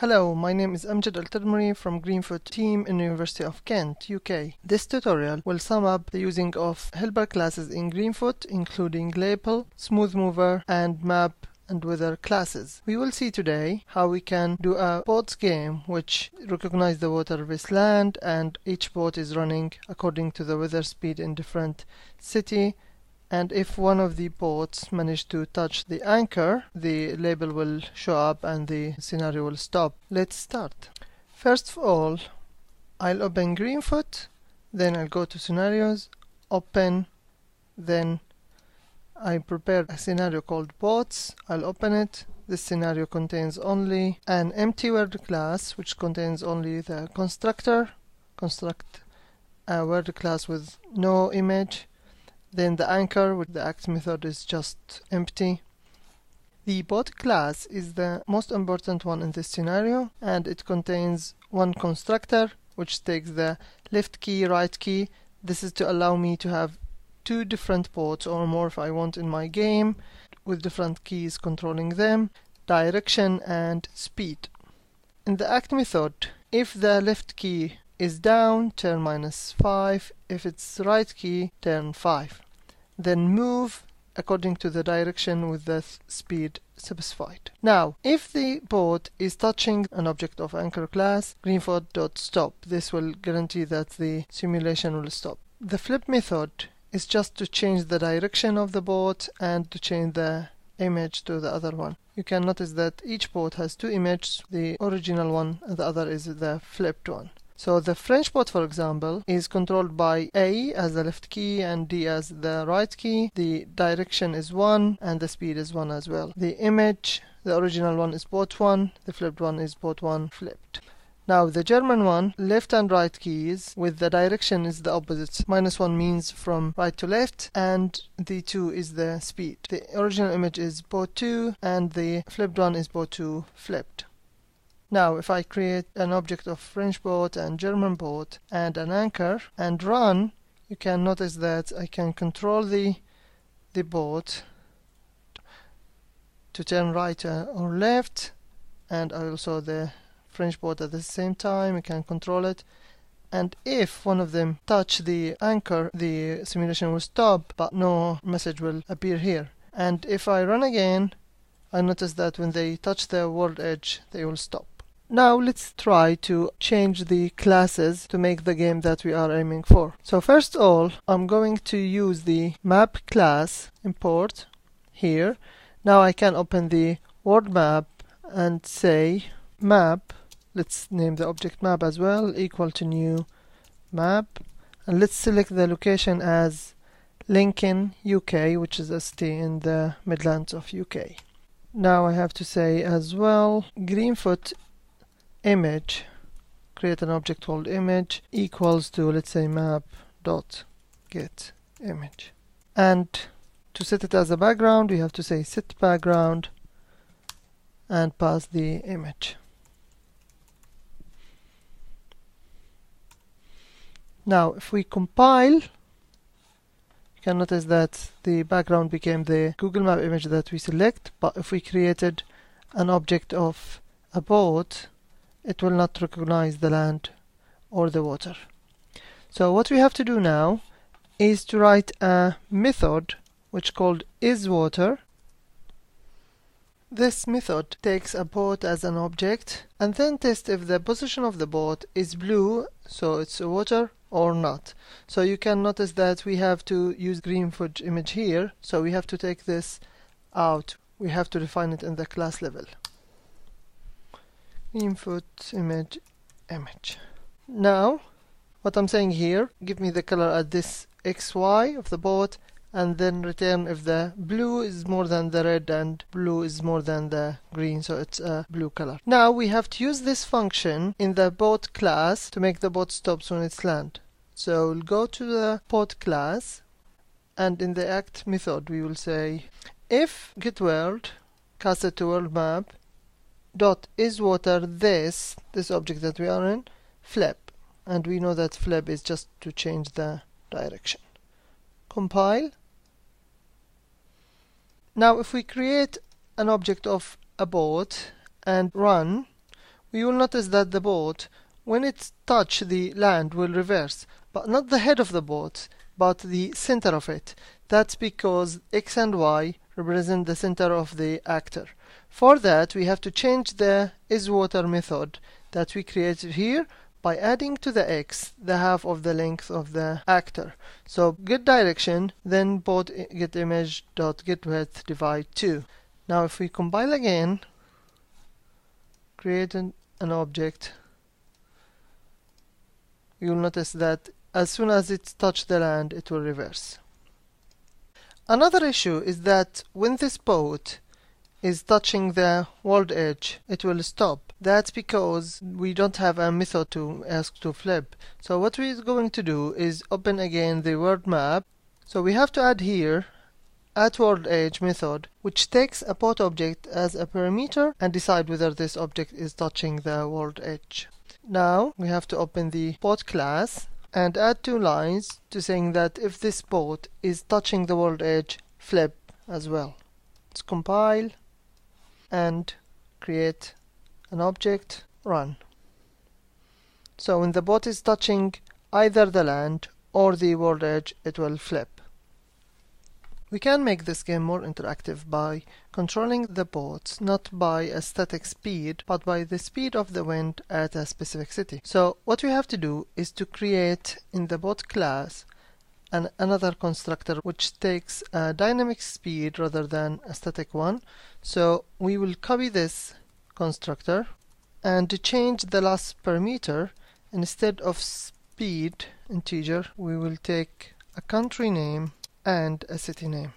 Hello, my name is Amjad Altadmri from Greenfoot team in University of Kent, UK. This tutorial will sum up the using of helper classes in Greenfoot, including label, smooth mover, and map and weather classes. We will see today how we can do a boats game which recognize the water-based land and each boat is running according to the weather speed in different city and if one of the boats manage to touch the anchor the label will show up and the scenario will stop. Let's start. First of all I'll open Greenfoot then I'll go to scenarios open then I prepared a scenario called boats I'll open it. This scenario contains only an empty world class which contains only the constructor. Construct a world class with no image then the anchor with the act method is just empty. The boat class is the most important one in this scenario and it contains one constructor which takes the left key, right key. This is to allow me to have two different boats or more if I want in my game with different keys controlling them, direction and speed. In the act method, if the left key is down, turn minus 5. If it's right key, turn 5. Then move according to the direction with the speed specified. Now, if the boat is touching an object of anchor class, greenfoot.stop. This will guarantee that the simulation will stop. The flip method is just to change the direction of the boat and to change the image to the other one. You can notice that each boat has two images, the original one and the other is the flipped one. So the French boat, for example, is controlled by A as the left key and D as the right key. The direction is 1 and the speed is 1 as well. The image, the original one is boat 1, the flipped one is boat 1 flipped. Now the German one, left and right keys with the direction is the opposite. Minus 1 means from right to left and the 2 is the speed. The original image is boat 2 and the flipped one is boat 2 flipped. Now if I create an object of French boat and German boat and an anchor and run you can notice that I can control the the boat to turn right uh, or left and also the French boat at the same time you can control it. And if one of them touch the anchor the simulation will stop but no message will appear here. And if I run again I notice that when they touch the world edge they will stop now let's try to change the classes to make the game that we are aiming for. So first of all, I'm going to use the map class import here. Now I can open the world map and say map, let's name the object map as well, equal to new map. And let's select the location as Lincoln, UK, which is a city in the Midlands of UK. Now I have to say as well, Greenfoot image create an object called image equals to let's say map dot get image. And to set it as a background we have to say set background and pass the image. Now if we compile you can notice that the background became the Google Map image that we select but if we created an object of a boat it will not recognize the land or the water. So what we have to do now is to write a method which called isWater. This method takes a boat as an object and then tests if the position of the boat is blue, so it's water, or not. So you can notice that we have to use green Greenfoot image here, so we have to take this out. We have to define it in the class level input image image. Now what I'm saying here give me the color at this XY of the boat and then return if the blue is more than the red and blue is more than the green so it's a blue color. Now we have to use this function in the boat class to make the boat stops when it's land. So we'll go to the boat class and in the act method we will say if get world cast it to world map dot is water this this object that we are in flip and we know that flip is just to change the direction. Compile. Now if we create an object of a boat and run we will notice that the boat, when it touch the land, will reverse, but not the head of the boat, but the center of it. That's because x and y represent the center of the actor. For that, we have to change the isWater method that we created here by adding to the x the half of the length of the actor. So get direction, then both get image dot get width divide 2. Now if we compile again, create an, an object, you'll notice that as soon as it touches the land, it will reverse. Another issue is that when this boat is touching the world edge, it will stop. That's because we don't have a method to ask to flip. So what we're going to do is open again the world map. So we have to add here at world edge method which takes a boat object as a parameter and decide whether this object is touching the world edge. Now we have to open the boat class and add two lines to saying that if this boat is touching the world edge flip as well. Let's compile and create an object run. So when the boat is touching either the land or the world edge it will flip. We can make this game more interactive by controlling the boats not by a static speed but by the speed of the wind at a specific city. So what we have to do is to create in the boat class an another constructor which takes a dynamic speed rather than a static one. So we will copy this constructor and to change the last parameter instead of speed integer we will take a country name and a city name.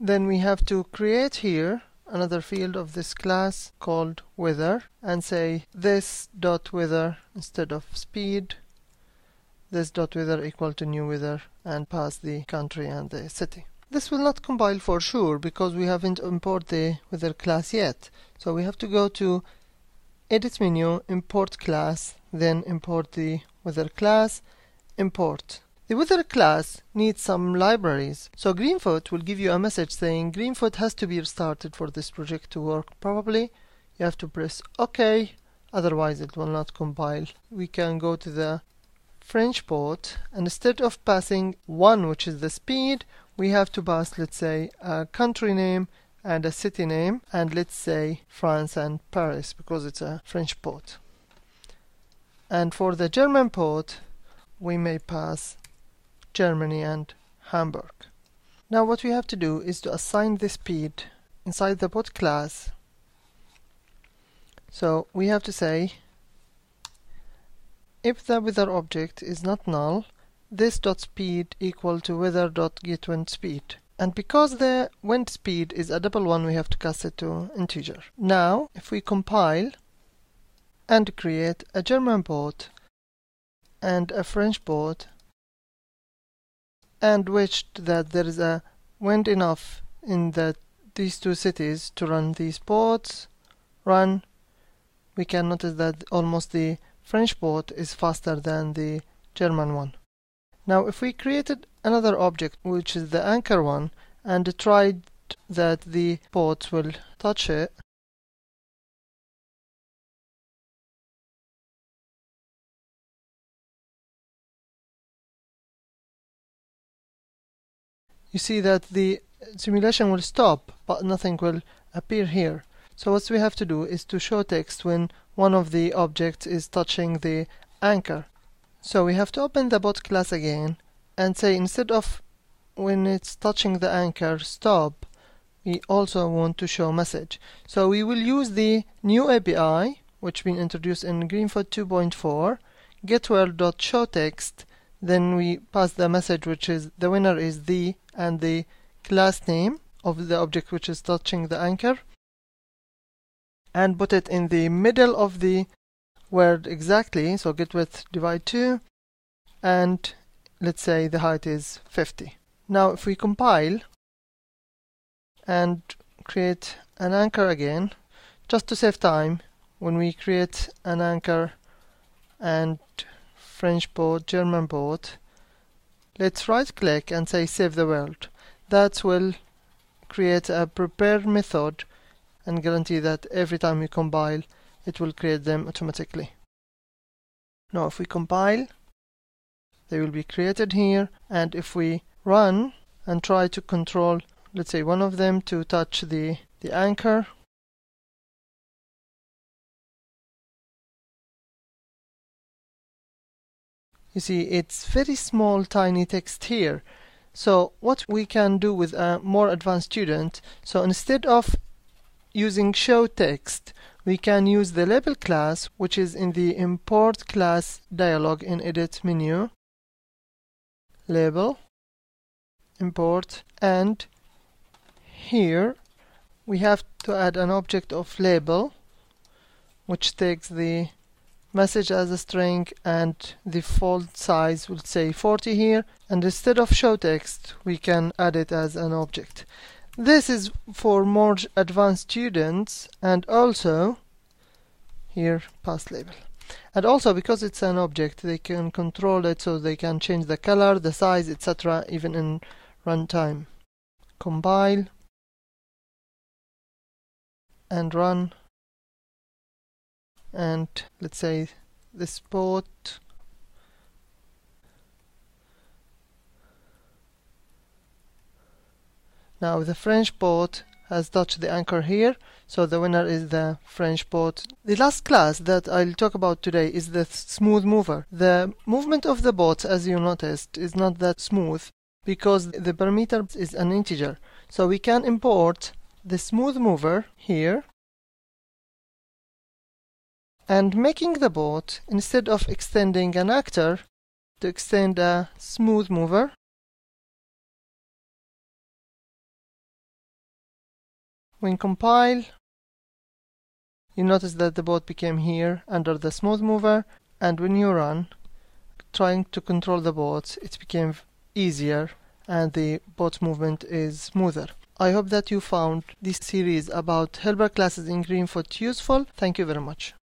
Then we have to create here another field of this class called weather and say this dot weather instead of speed this dot weather equal to new weather and pass the country and the city. This will not compile for sure because we haven't imported the weather class yet. So we have to go to edit menu, import class, then import the weather class, import. The weather class needs some libraries, so Greenfoot will give you a message saying Greenfoot has to be restarted for this project to work Probably You have to press OK, otherwise it will not compile. We can go to the French boat and instead of passing 1 which is the speed, we have to pass let's say a country name and a city name and let's say France and Paris because it's a French boat. And for the German boat we may pass Germany and Hamburg. Now what we have to do is to assign the speed inside the boat class. So we have to say if the weather object is not null, this dot speed equal to weather dot get wind speed. And because the wind speed is a double one, we have to cast it to integer. Now, if we compile and create a German boat and a French boat and wished that there is a wind enough in the, these two cities to run these ports. run we can notice that almost the French boat is faster than the German one. Now if we created another object which is the anchor one and tried that the boats will touch it you see that the simulation will stop but nothing will appear here. So what we have to do is to show text when one of the objects is touching the anchor. So we have to open the boat class again and say instead of when it's touching the anchor stop we also want to show message. So we will use the new API which been introduced in Greenfoot 2.4 getWorld.showText then we pass the message which is the winner is the and the class name of the object which is touching the anchor and put it in the middle of the world exactly so get width divide 2 and let's say the height is 50 now if we compile and create an anchor again just to save time when we create an anchor and French boat, German boat. Let's right click and say save the world. That will create a prepare method and guarantee that every time we compile it will create them automatically. Now if we compile they will be created here and if we run and try to control let's say one of them to touch the the anchor you see it's very small tiny text here. So what we can do with a more advanced student so instead of using show text we can use the label class which is in the import class dialog in edit menu label import and here we have to add an object of label which takes the message as a string and the font size will say 40 here. And instead of show text we can add it as an object. This is for more advanced students and also here pass label. And also because it's an object they can control it so they can change the color the size etc even in runtime. Compile and run and let's say this port now the French boat has touched the anchor here so the winner is the French boat. The last class that I'll talk about today is the smooth mover. The movement of the boat as you noticed is not that smooth because the parameter is an integer. So we can import the smooth mover here and making the boat instead of extending an actor to extend a smooth mover when compile you notice that the boat became here under the smooth mover and when you run trying to control the boat it became easier and the boat movement is smoother. I hope that you found this series about helper classes in Greenfoot useful. Thank you very much.